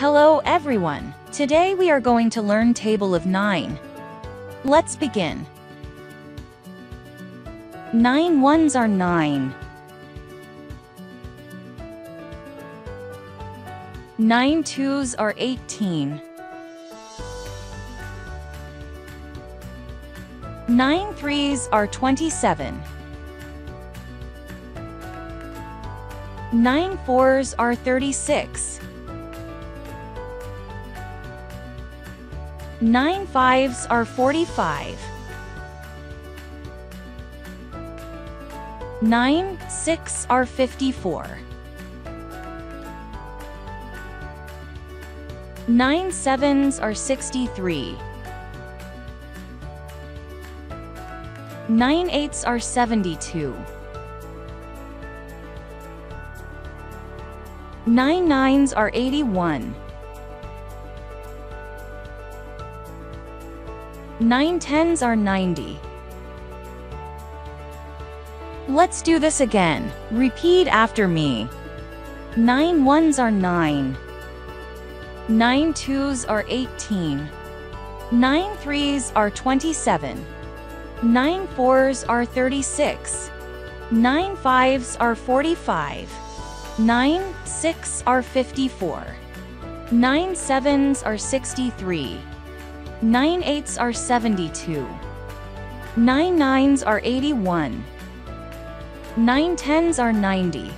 Hello everyone. Today we are going to learn table of 9. Let's begin. 9 ones are 9. 9 twos are 18. 9 threes are 27. 9 fours are 36. 9 fives are 45. 9 six are 54. 9 sevens are 63. 9 eights are 72. 9 nines are 81. 9 tens are 90. Let's do this again. Repeat after me. 9 ones are 9. 9 twos are 18. 9 threes are 27. 9 fours are 36. 9 fives are 45. 9 six are 54. 9 sevens are 63. 9 eights are 72. 9 nines are 81. 9 tens are 90.